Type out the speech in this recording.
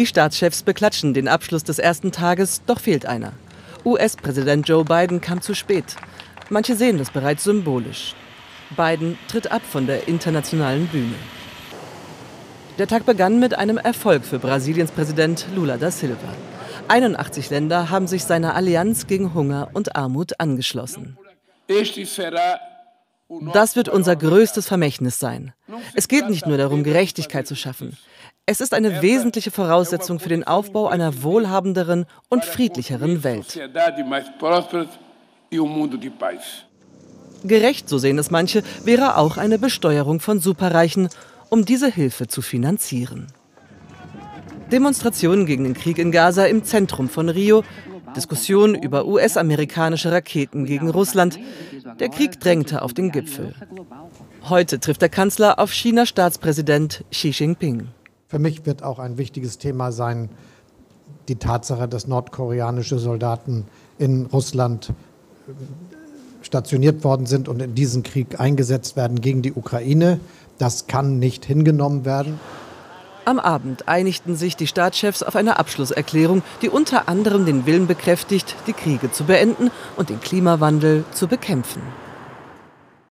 Die Staatschefs beklatschen den Abschluss des ersten Tages, doch fehlt einer. US-Präsident Joe Biden kam zu spät. Manche sehen das bereits symbolisch. Biden tritt ab von der internationalen Bühne. Der Tag begann mit einem Erfolg für Brasiliens Präsident Lula da Silva. 81 Länder haben sich seiner Allianz gegen Hunger und Armut angeschlossen. Das wird unser größtes Vermächtnis sein. Es geht nicht nur darum, Gerechtigkeit zu schaffen. Es ist eine wesentliche Voraussetzung für den Aufbau einer wohlhabenderen und friedlicheren Welt. Gerecht, so sehen es manche, wäre auch eine Besteuerung von Superreichen, um diese Hilfe zu finanzieren. Demonstrationen gegen den Krieg in Gaza im Zentrum von Rio, Diskussionen über US-amerikanische Raketen gegen Russland. Der Krieg drängte auf den Gipfel. Heute trifft der Kanzler auf Chinas Staatspräsident Xi Jinping. Für mich wird auch ein wichtiges Thema sein, die Tatsache, dass nordkoreanische Soldaten in Russland äh, stationiert worden sind und in diesen Krieg eingesetzt werden gegen die Ukraine. Das kann nicht hingenommen werden. Am Abend einigten sich die Staatschefs auf eine Abschlusserklärung, die unter anderem den Willen bekräftigt, die Kriege zu beenden und den Klimawandel zu bekämpfen.